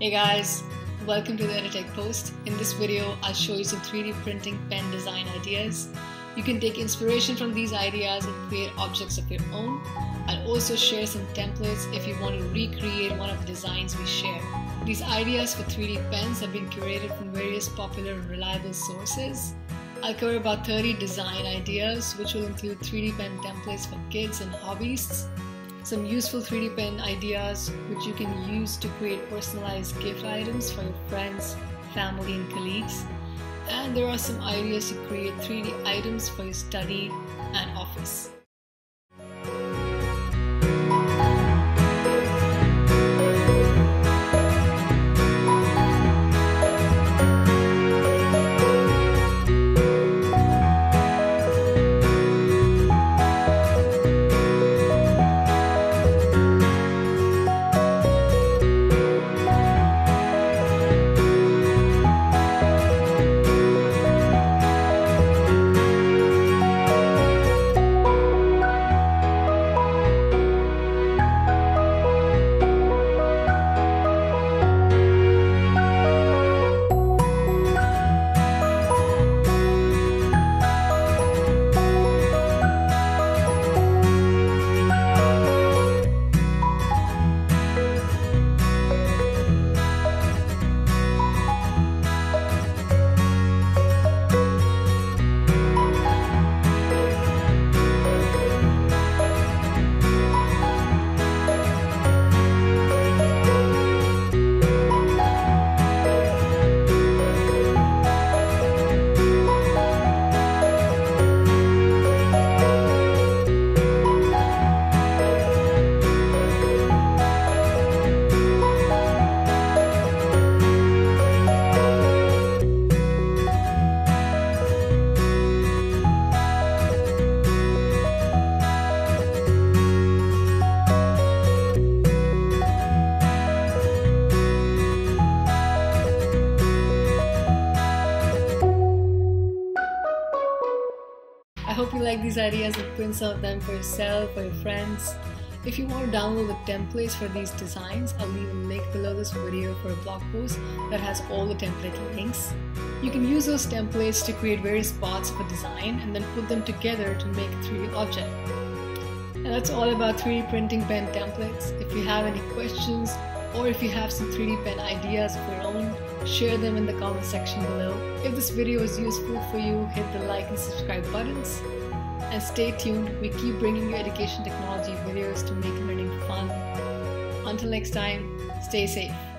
Hey guys, welcome to the EduTech Post. In this video, I'll show you some 3D printing pen design ideas. You can take inspiration from these ideas and create objects of your own. I'll also share some templates if you want to recreate one of the designs we share. These ideas for 3D pens have been curated from various popular and reliable sources. I'll cover about 30 design ideas, which will include 3D pen templates for kids and hobbyists, some useful 3D pen ideas which you can use to create personalized gift items for your friends, family, and colleagues. And there are some ideas to create 3D items for your study and office. Hope you like these ideas and print of them for yourself or your friends. If you want to download the templates for these designs, I'll leave a link below this video for a blog post that has all the template links. You can use those templates to create various parts of a design and then put them together to make a 3D object. And that's all about 3D printing pen templates. If you have any questions or if you have some 3D pen ideas of your own, share them in the comment section below. If this video was useful for you, hit the like and subscribe buttons. And stay tuned, we keep bringing you education technology videos to make learning fun. Until next time, stay safe.